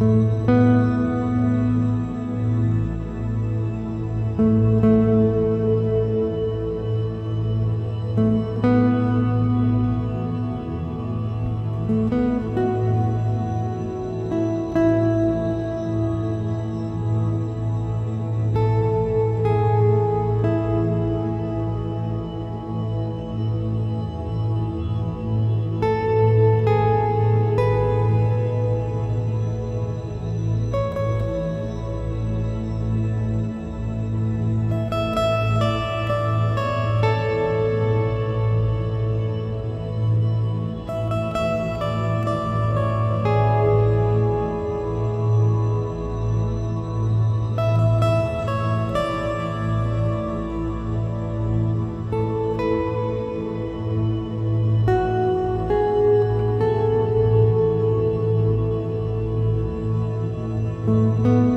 Música Thank you.